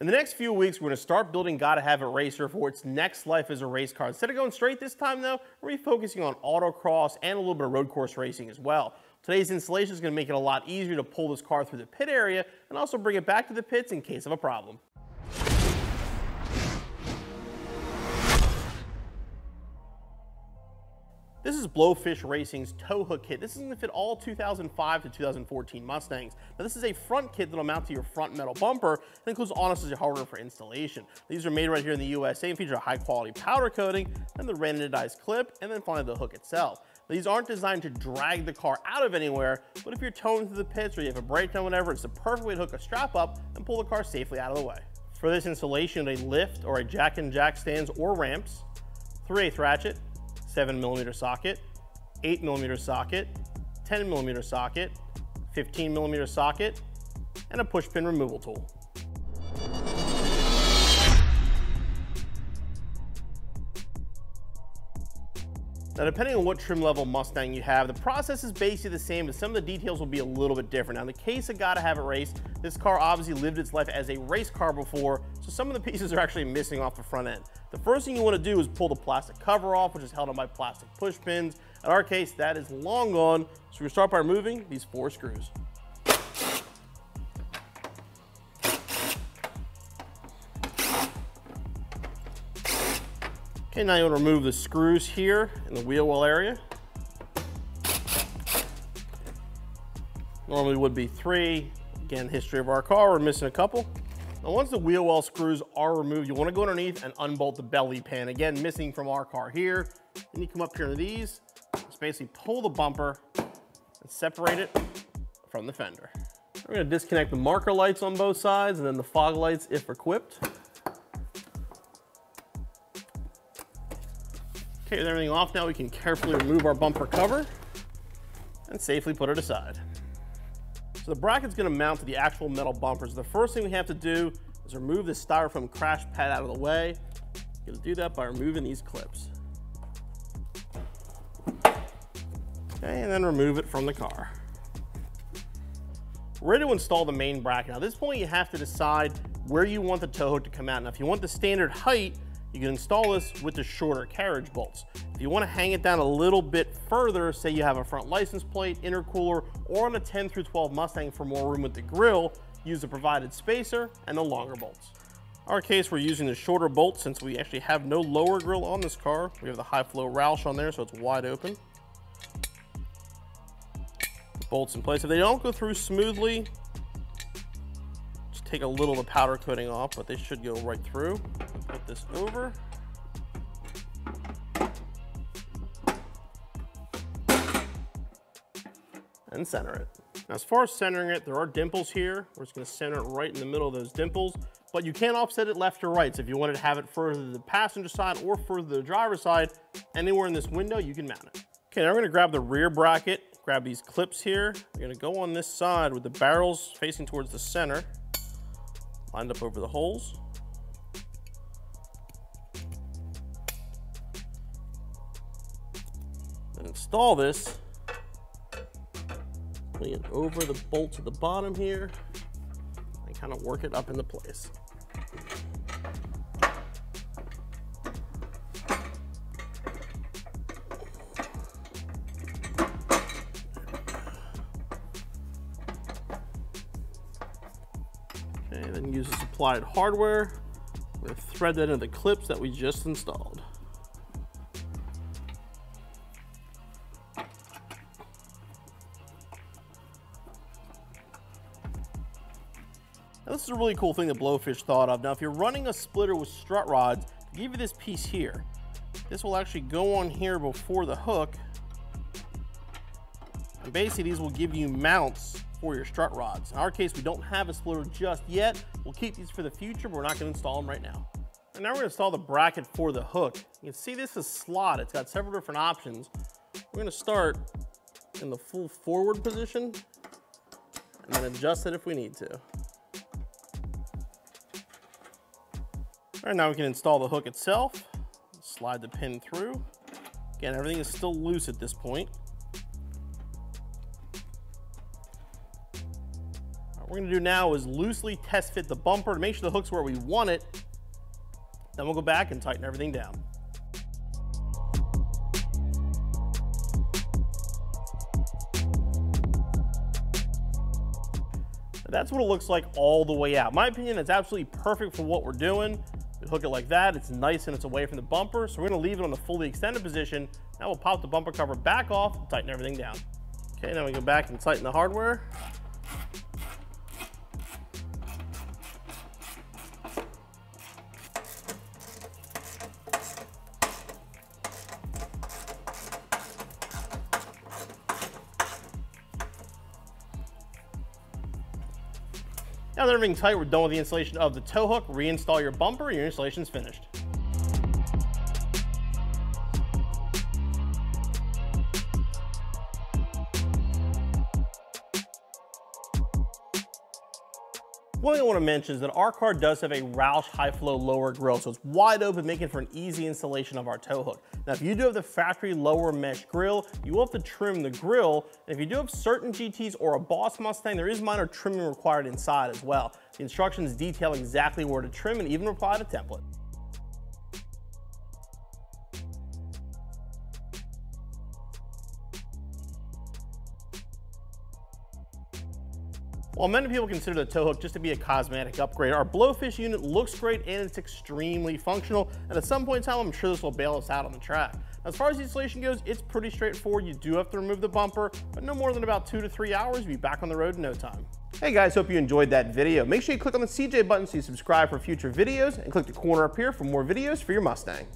In the next few weeks, we're going to start building Gotta Have It Racer for its next life as a race car. Instead of going straight this time though, we're focusing on autocross and a little bit of road course racing as well. Today's installation is going to make it a lot easier to pull this car through the pit area and also bring it back to the pits in case of a problem. This is Blowfish Racing's tow hook kit. This is to fit all 2005 to 2014 Mustangs. Now this is a front kit that'll mount to your front metal bumper and includes honestly hardware for installation. These are made right here in the USA and feature a high quality powder coating and the ranitized clip and then finally the hook itself. These aren't designed to drag the car out of anywhere, but if you're towing through the pits or you have a breakdown, whatever, it's the perfect way to hook a strap up and pull the car safely out of the way. For this installation, a lift or a jack and jack stands or ramps, 3 8 ratchet, 7 millimeter socket, 8 millimeter socket, 10 millimeter socket, 15 millimeter socket, and a push pin removal tool. Now, depending on what trim level Mustang you have, the process is basically the same, but some of the details will be a little bit different. Now, in the case of Gotta Have It Race, this car obviously lived its life as a race car before, so some of the pieces are actually missing off the front end. The first thing you want to do is pull the plastic cover off, which is held on by plastic push pins. In our case, that is long gone, so to start by removing these four screws. Okay, now you want to remove the screws here in the wheel well area. Normally would be three. Again, history of our car, we're missing a couple. Now once the wheel well screws are removed, you want to go underneath and unbolt the belly pan. Again, missing from our car here. Then you come up here to these, just basically pull the bumper and separate it from the fender. We're to disconnect the marker lights on both sides and then the fog lights if equipped. Okay, with everything off now, we can carefully remove our bumper cover and safely put it aside. So the bracket's gonna mount to the actual metal bumpers. The first thing we have to do is remove the styrofoam crash pad out of the way. You're gonna do that by removing these clips. Okay, and then remove it from the car. Ready to install the main bracket. Now at this point, you have to decide where you want the tow hook to come out. Now if you want the standard height, you can install this with the shorter carriage bolts. If you want to hang it down a little bit further, say you have a front license plate, intercooler, or on a 10 through 12 Mustang for more room with the grill, use the provided spacer and the longer bolts. Our case, we're using the shorter bolts since we actually have no lower grill on this car. We have the high flow Roush on there, so it's wide open. bolts in place. If they don't go through smoothly, just take a little of the powder coating off, but they should go right through this over. And center it. Now, as far as centering it, there are dimples here. We're just gonna center it right in the middle of those dimples, but you can offset it left or right. So if you wanted to have it further to the passenger side or further to the driver's side, anywhere in this window, you can mount it. Okay, now we're gonna grab the rear bracket, grab these clips here. We're gonna go on this side with the barrels facing towards the center, lined up over the holes. Install this, putting it over the bolt to the bottom here, and kind of work it up into place. Okay, then use the supplied hardware. we thread that into the clips that we just installed. Now, this is a really cool thing that Blowfish thought of. Now, if you're running a splitter with strut rods, give you this piece here. This will actually go on here before the hook. And basically, these will give you mounts for your strut rods. In our case, we don't have a splitter just yet. We'll keep these for the future, but we're not gonna install them right now. And now we're gonna install the bracket for the hook. You can see this is slot. It's got several different options. We're gonna start in the full forward position and then adjust it if we need to. All right, now we can install the hook itself, slide the pin through. Again, everything is still loose at this point. What we're gonna do now is loosely test fit the bumper to make sure the hook's where we want it. Then we'll go back and tighten everything down. That's what it looks like all the way out. My opinion, it's absolutely perfect for what we're doing. We hook it like that, it's nice and it's away from the bumper, so we're gonna leave it on the fully extended position. Now we'll pop the bumper cover back off, tighten everything down. Okay, now we go back and tighten the hardware. Now that everything's tight, we're done with the installation of the tow hook. Reinstall your bumper your installation's finished. One thing I want to mention is that our car does have a Roush high flow lower grill, so it's wide open, making for an easy installation of our tow hook. Now, if you do have the factory lower mesh grill, you will have to trim the grill. And if you do have certain GTs or a Boss Mustang, there is minor trimming required inside as well. The instructions detail exactly where to trim and even provide a template. While many people consider the tow hook just to be a cosmetic upgrade, our blowfish unit looks great and it's extremely functional. And at some point in time, I'm sure this will bail us out on the track. As far as the installation goes, it's pretty straightforward. You do have to remove the bumper, but no more than about two to three hours, you'll be back on the road in no time. Hey guys, hope you enjoyed that video. Make sure you click on the CJ button so you subscribe for future videos and click the corner up here for more videos for your Mustang.